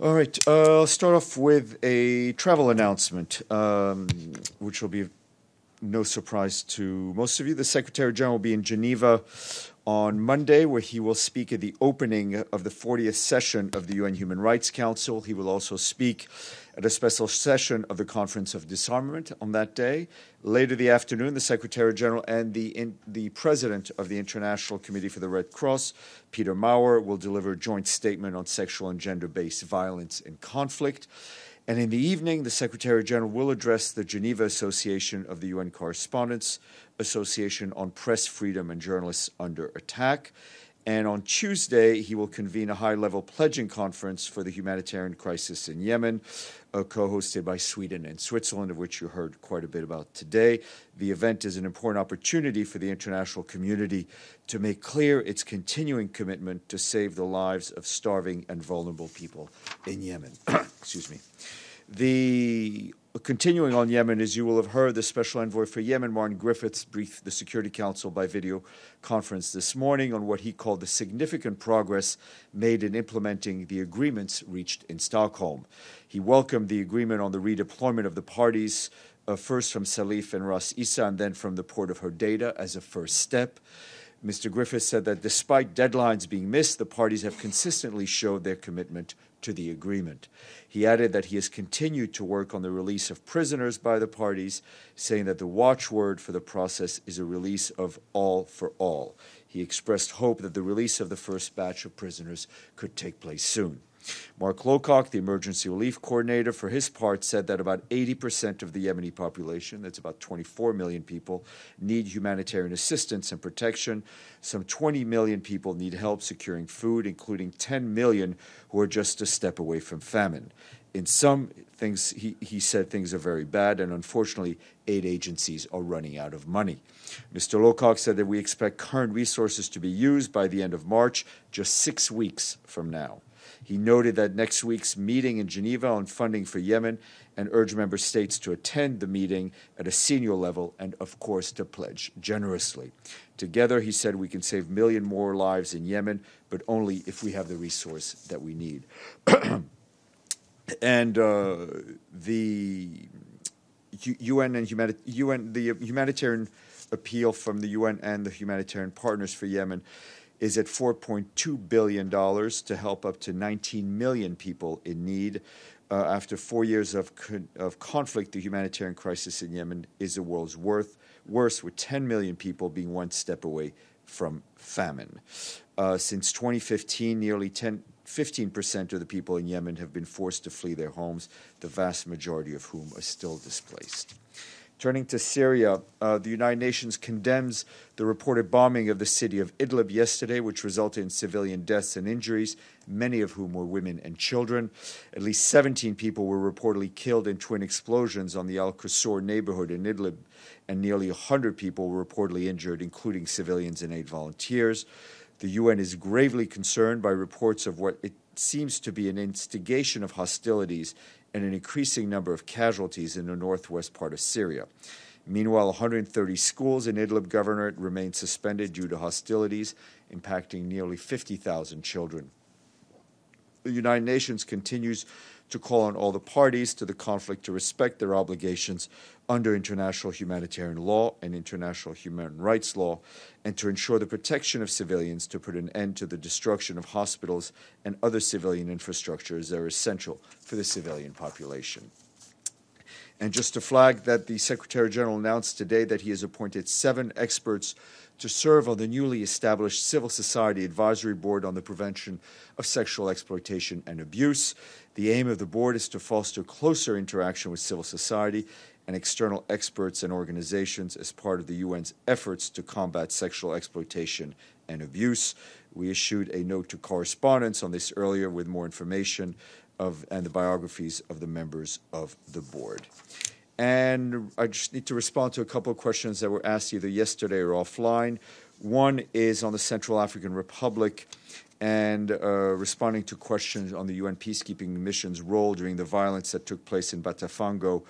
All right, uh, I'll start off with a travel announcement, um, which will be no surprise to most of you. The Secretary General will be in Geneva on Monday, where he will speak at the opening of the 40th session of the UN Human Rights Council. He will also speak at a special session of the Conference of Disarmament on that day. Later in the afternoon, the Secretary General and the, in, the President of the International Committee for the Red Cross, Peter Maurer, will deliver a joint statement on sexual and gender based violence and conflict. And in the evening, the Secretary General will address the Geneva Association of the UN Correspondents Association on Press Freedom and Journalists Under Attack. And on Tuesday, he will convene a high level pledging conference for the humanitarian crisis in Yemen, uh, co hosted by Sweden and Switzerland, of which you heard quite a bit about today. The event is an important opportunity for the international community to make clear its continuing commitment to save the lives of starving and vulnerable people in Yemen. Excuse me. The continuing on Yemen, as you will have heard, the Special Envoy for Yemen, Martin Griffiths, briefed the Security Council by video conference this morning on what he called the significant progress made in implementing the agreements reached in Stockholm. He welcomed the agreement on the redeployment of the parties, uh, first from Salif and Ras Isa and then from the port of Hodeidah as a first step. Mr. Griffiths said that despite deadlines being missed, the parties have consistently showed their commitment to the agreement. He added that he has continued to work on the release of prisoners by the parties, saying that the watchword for the process is a release of all for all. He expressed hope that the release of the first batch of prisoners could take place soon. Mark Lowcock, the emergency relief coordinator, for his part, said that about 80% of the Yemeni population, that's about 24 million people, need humanitarian assistance and protection. Some 20 million people need help securing food, including 10 million who are just a step away from famine. In some things, he, he said things are very bad, and unfortunately, aid agencies are running out of money. Mr. Lowcock said that we expect current resources to be used by the end of March, just six weeks from now. He noted that next week's meeting in Geneva on funding for Yemen and urged member states to attend the meeting at a senior level and, of course, to pledge generously. Together, he said, we can save million more lives in Yemen, but only if we have the resource that we need. and uh, the UN and UN, the humanitarian appeal from the UN and the humanitarian partners for Yemen is at $4.2 billion to help up to 19 million people in need. Uh, after four years of, con- of conflict, the humanitarian crisis in Yemen is the world's worth, worst, with 10 million people being one step away from famine. Uh, since 2015, nearly 10, 15% of the people in Yemen have been forced to flee their homes, the vast majority of whom are still displaced. Turning to Syria, uh, the United Nations condemns the reported bombing of the city of Idlib yesterday, which resulted in civilian deaths and injuries, many of whom were women and children. At least 17 people were reportedly killed in twin explosions on the Al Qusur neighborhood in Idlib, and nearly 100 people were reportedly injured, including civilians and aid volunteers. The UN is gravely concerned by reports of what it seems to be an instigation of hostilities and an increasing number of casualties in the northwest part of Syria. Meanwhile, 130 schools in Idlib governorate remain suspended due to hostilities, impacting nearly 50,000 children. The United Nations continues to call on all the parties to the conflict to respect their obligations under international humanitarian law and international human rights law, and to ensure the protection of civilians to put an end to the destruction of hospitals and other civilian infrastructures that are essential for the civilian population. And just to flag that the Secretary General announced today that he has appointed seven experts to serve on the newly established Civil Society Advisory Board on the Prevention of Sexual Exploitation and Abuse. The aim of the board is to foster closer interaction with civil society and external experts and organizations as part of the UN's efforts to combat sexual exploitation and abuse. We issued a note to correspondents on this earlier with more information of and the biographies of the members of the board. And I just need to respond to a couple of questions that were asked either yesterday or offline. One is on the Central African Republic and uh, responding to questions on the UN peacekeeping mission's role during the violence that took place in Batangafo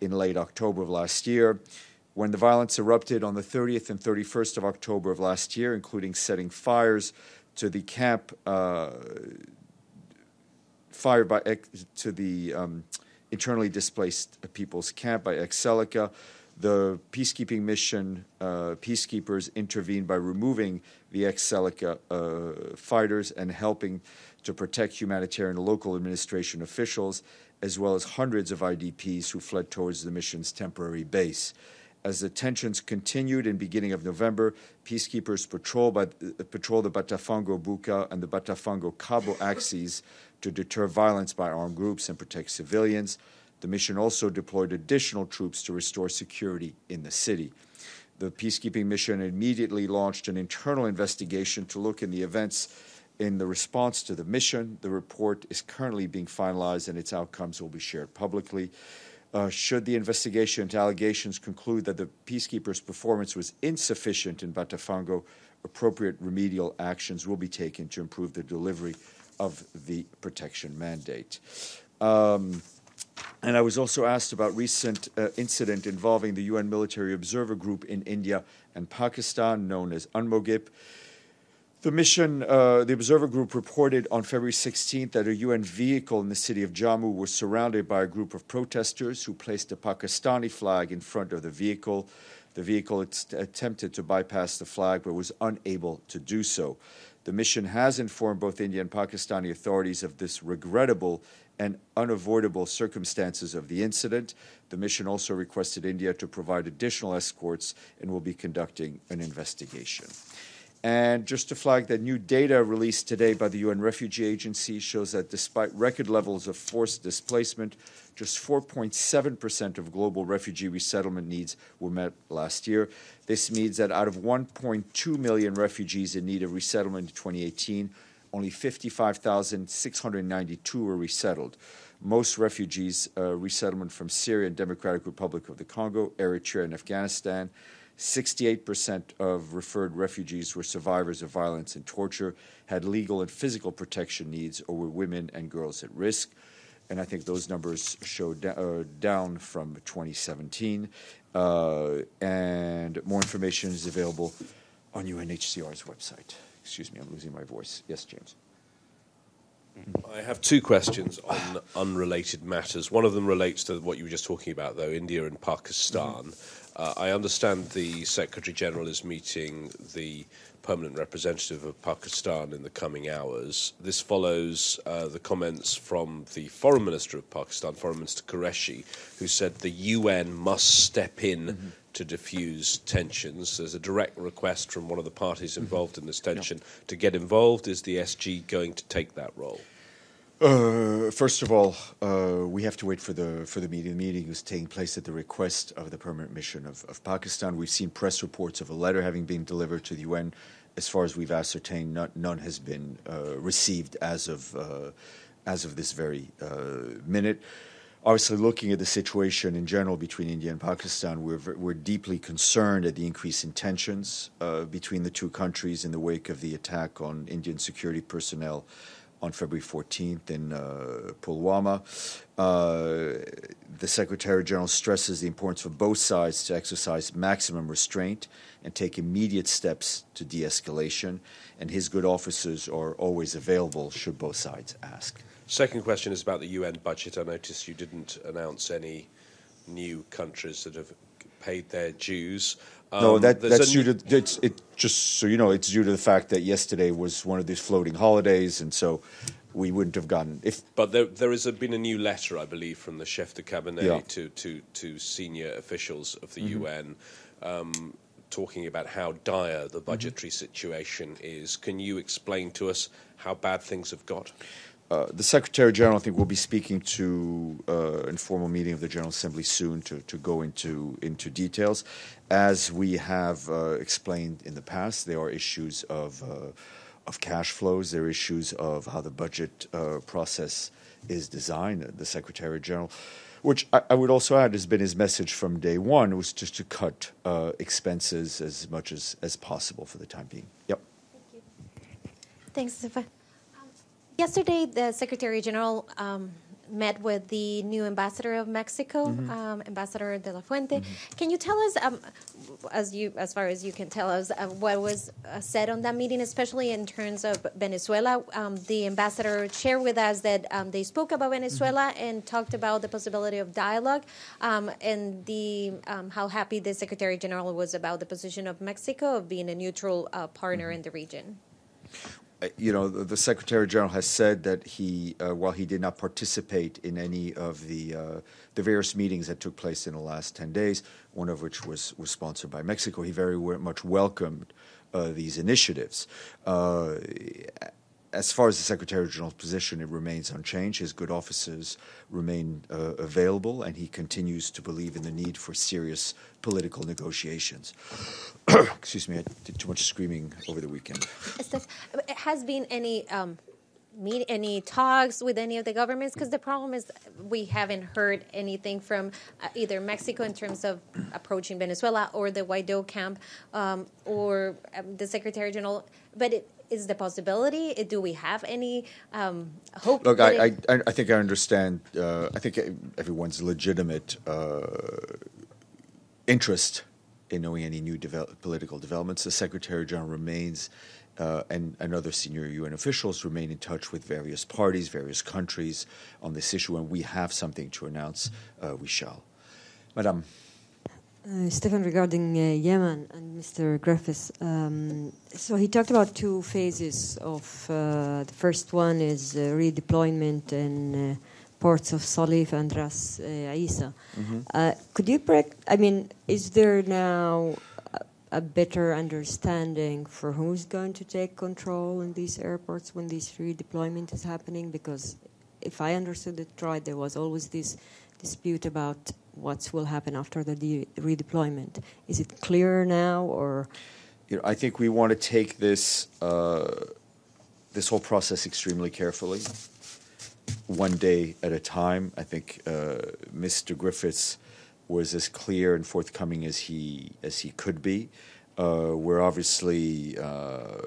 in late October of last year. When the violence erupted on the 30th and 31st of October of last year, including setting fires to the camp uh, fired by to the um, internally displaced people's camp by ex-Seleka. The peacekeeping mission uh, peacekeepers intervened by removing the ex-Seleka uh, fighters and helping to protect humanitarian local administration officials, as well as hundreds of IDPs who fled towards the mission's temporary base. As the tensions continued in beginning of November, peacekeepers by, uh, patrol the Batangafo Bouca and the Batangafo Kabo axes to deter violence by armed groups and protect civilians. The mission also deployed additional troops to restore security in the city. The peacekeeping mission immediately launched an internal investigation to look in the events in the response to the mission. The report is currently being finalized and its outcomes will be shared publicly. Uh, should the investigation into allegations conclude that the peacekeepers' performance was insufficient in Batangafo, appropriate remedial actions will be taken to improve the delivery of the protection mandate. Um, and I was also asked about recent uh, incident involving the UN military observer group in India and Pakistan, known as UNMOGIP. The mission, uh, the observer group reported on February 16th that a UN vehicle in the city of Jammu was surrounded by a group of protesters who placed a Pakistani flag in front of the vehicle. The vehicle attempted to bypass the flag but was unable to do so. The mission has informed both Indian and Pakistani authorities of this regrettable and unavoidable circumstances of the incident. The mission also requested India to provide additional escorts and will be conducting an investigation. And just to flag that new data released today by the UN Refugee Agency shows that despite record levels of forced displacement, just 4.7% of global refugee resettlement needs were met last year. This means that out of 1.2 million refugees in need of resettlement in 2018, only 55,692 were resettled. Most refugees uh, resettlement from Syria and Democratic Republic of the Congo, Eritrea, and Afghanistan. 68% of referred refugees were survivors of violence and torture, had legal and physical protection needs, or were women and girls at risk. And I think those numbers show uh, down from 2017. Uh, and more information is available on UNHCR's website. Excuse me, I'm losing my voice. Yes, James. I have two questions on unrelated matters. One of them relates to what you were just talking about, though India and Pakistan. Mm-hmm. Uh, I understand the Secretary General is meeting the permanent representative of Pakistan in the coming hours. This follows uh, the comments from the Foreign Minister of Pakistan, Foreign Minister Qureshi, who said the UN must step in mm-hmm. to diffuse tensions. There's a direct request from one of the parties mm-hmm. involved mm-hmm. in this tension yeah. to get involved. Is the SG going to take that role? Uh, first of all, uh, we have to wait for the for the meeting. The meeting is taking place at the request of the permanent mission of, of Pakistan. We've seen press reports of a letter having been delivered to the UN. As far as we've ascertained, not, none has been uh, received as of uh, as of this very uh, minute. Obviously, looking at the situation in general between India and Pakistan, we're we're deeply concerned at the increase in tensions uh, between the two countries in the wake of the attack on Indian security personnel on February 14th in uh, Pulwama. Uh, the Secretary General stresses the importance for both sides to exercise maximum restraint and take immediate steps to de escalation, and his good officers are always available should both sides ask. Second question is about the UN budget. I noticed you didn't announce any new countries that have paid their dues. Um, no, that, that's due to it's it. Just so you know, it's due to the fact that yesterday was one of these floating holidays, and so we wouldn't have gotten if. But there, there has been a new letter, I believe, from the chef de cabinet yeah. to, to to senior officials of the mm-hmm. UN. Um, talking about how dire the budgetary mm-hmm. situation is. Can you explain to us how bad things have got? Uh, the Secretary General, I think, will be speaking to uh, informal meeting of the General Assembly soon to, to go into into details. As we have uh, explained in the past, there are issues of uh, of cash flows. There are issues of how the budget uh, process is designed. The Secretary General, which I, I, would also add, has been his message from day one, was just to cut expenses as much as, as possible for the time being. Yep. Thank you. Thanks, Zifa. Yesterday, the Secretary General um, met with the new ambassador of Mexico, Mm-hmm. um, Ambassador de la Fuente. Can you tell us, um, as you as far as you can tell us, uh, what was uh, said on that meeting, especially in terms of Venezuela? Um, the ambassador shared with us that um, they spoke about Venezuela Mm-hmm. and talked about the possibility of dialogue, um, and the um, how happy the Secretary General was about the position of Mexico of being a neutral uh, partner Mm-hmm. in the region. Uh, you know, the, the Secretary General has said that he, uh, while he did not participate in any of the uh, the various meetings that took place in the last ten days, one of which was was sponsored by Mexico, he very much welcomed uh, these initiatives. As far as the Secretary General's position, it remains unchanged. His good offices remain uh, available, and he continues to believe in the need for serious political negotiations. Excuse me, I did too much screaming over the weekend. Steph, has been any um, meet any talks with any of the governments? Because the problem is we haven't heard anything from uh, either Mexico in terms of approaching Venezuela or the Guaido camp um, or um, the Secretary General. But it is the possibility. Uh, Do we have any um, hope? Look, I, it- I, I think I understand. Uh, I think everyone's legitimate uh, interest in knowing any new develop, political developments. The Secretary General remains, uh, and, and other senior UN officials remain in touch with various parties, various countries on this issue, and we have something to announce. Uh, we shall. Madame. Uh, Stefan, regarding uh, Yemen and Mr. Griffiths, um, so he talked about two phases of uh, the first one is uh, redeployment in uh, ports of Salif and Ras uh, Isa. Uh, could you break? I mean, is there now a, a better understanding for who's going to take control in these airports when this redeployment is happening? Because if I understood it right, there was always this dispute about what will happen after the de- redeployment. Is it clearer now, or you know, I think we want to take this uh, this whole process extremely carefully, one day at a time. I think uh, Mr. Griffiths was as clear and forthcoming as he as he could be. Uh, we're obviously uh,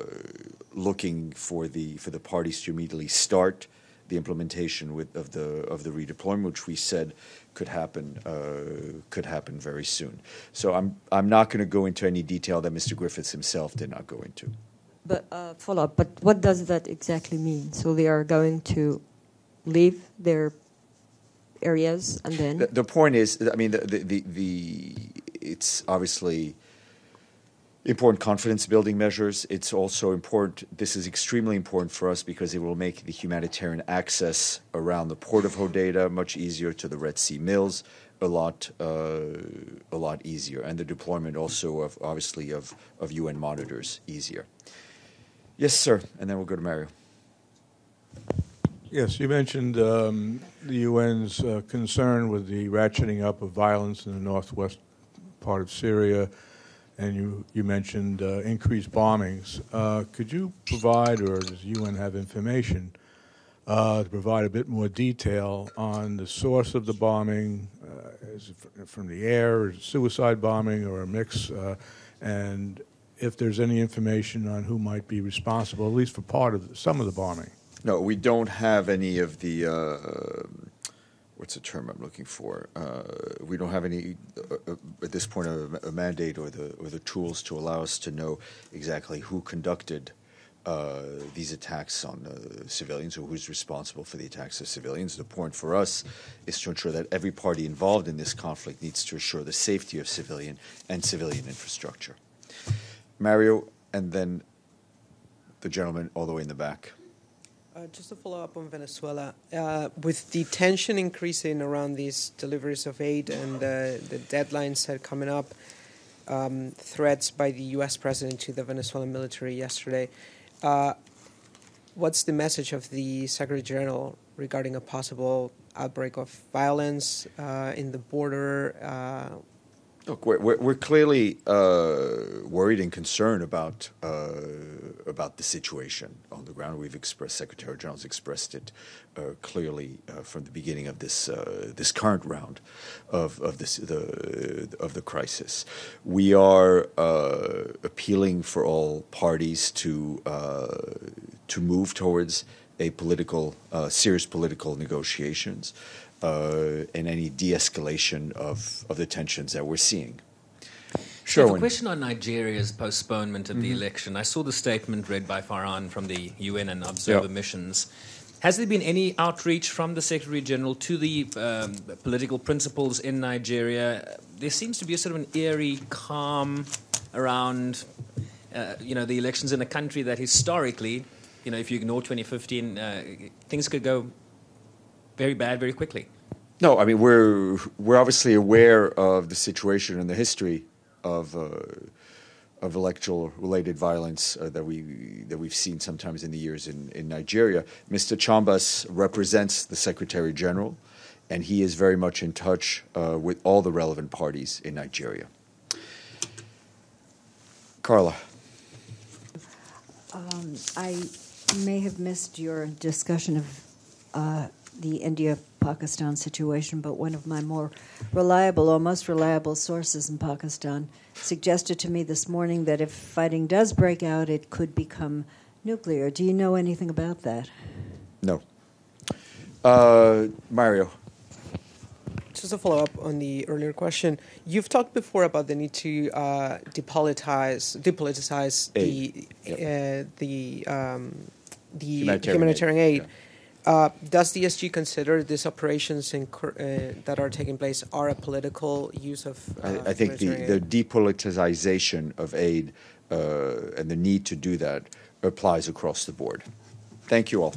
looking for the for the parties to immediately start the implementation with, of the of the redeployment, which we said could happen uh, could happen very soon. So I'm I'm not going to go into any detail that Mr. Griffiths himself did not go into. but uh, follow up? But what does that exactly mean? So they are going to leave their areas and then The, the point is, I mean, the, the, the, the it's obviously important confidence building measures. It's also important. This is extremely important for us because it will make the humanitarian access around the port of Hodeida much easier to the Red Sea mills, a lot, uh, a lot easier, and the deployment also of obviously of of UN monitors easier. Yes, sir. And then we'll go to Mario. Yes, you mentioned um, the UN's uh, concern with the ratcheting up of violence in the northwest part of Syria, and you, you mentioned uh, increased bombings. Uh, could you provide, or does UN have information uh, to provide a bit more detail on the source of the bombing? Uh, is it from the air, suicide bombing, or a mix? Uh, and if there's any information on who might be responsible, at least for part of the, some of the bombing. No, we don't have any of the. What's the term I'm looking for? Uh, we don't have any uh, uh, at this point a, a mandate or the or the tools to allow us to know exactly who conducted uh, these attacks on civilians or who's responsible for the attacks of civilians. The point for us is to ensure that every party involved in this conflict needs to assure the safety of civilian and civilian infrastructure. Mario, and then the gentleman all the way in the back. Uh, just to follow up on Venezuela, uh, with the tension increasing around these deliveries of aid and uh, the deadlines that are coming up, um, threats by the U.S. president to the Venezuelan military yesterday, uh, what's the message of the Secretary General regarding a possible outbreak of violence uh, in the border? Look, we're, we're, we're clearly uh, worried and concerned about uh, about the situation on the ground. We've expressed, Secretary General's expressed it uh, clearly uh, from the beginning of this uh, this current round of of this the of the crisis. We are uh, appealing for all parties to to move towards a political, serious political negotiations uh, and any de-escalation of, of the tensions that we're seeing. So I have question on Nigeria's postponement of Mm-hmm. the election. I saw the statement read by Farhan from the UN and observer Yeah. missions. Has there been any outreach from the Secretary General to the um, political principals in Nigeria? There seems to be a sort of an eerie calm around, uh, you know, the elections in a country that historically, you know, if you ignore 2015, uh, things could go very bad very quickly. No, I mean we're we're obviously aware of the situation and the history of uh, of electoral related violence uh, that we that we've seen sometimes in the years in, in Nigeria. Mr. Chambas represents the Secretary General, and he is very much in touch uh, with all the relevant parties in Nigeria. Carla, Um, I may have missed your discussion of uh, the India Pakistan situation, but one of my more reliable or most reliable sources in Pakistan suggested to me this morning that if fighting does break out, it could become nuclear. Do you know anything about that? no. Uh, Mario, Just to follow up on the earlier question, you've talked before about the need to uh, depolitize, depoliticize Aid. the uh, the um, the Humanitarian humanitarian, aid, aid. Uh, does the SG consider these operations in, uh, that are taking place are a political use of? Uh, I, I think the, the depoliticization of aid uh, and the need to do that applies across the board. Thank you all.